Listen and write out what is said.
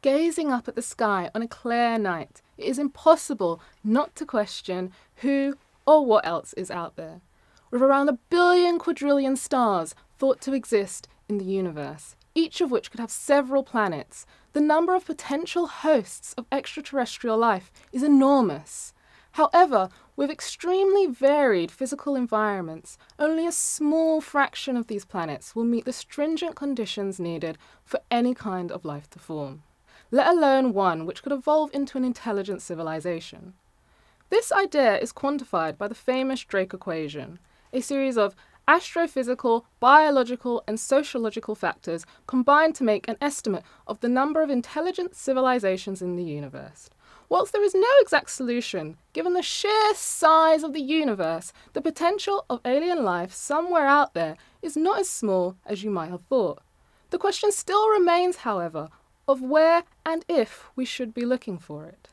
Gazing up at the sky on a clear night, it is impossible not to question who or what else is out there. With around a billion quadrillion stars thought to exist in the universe, each of which could have several planets, the number of potential hosts of extraterrestrial life is enormous. However, with extremely varied physical environments, only a small fraction of these planets will meet the stringent conditions needed for any kind of life to form, let alone one which could evolve into an intelligent civilization. This idea is quantified by the famous Drake equation, a series of astrophysical, biological, and sociological factors combined to make an estimate of the number of intelligent civilizations in the universe. Whilst there is no exact solution, given the sheer size of the universe, the potential of alien life somewhere out there is not as small as you might have thought. The question still remains, however, of where and if we should be looking for it.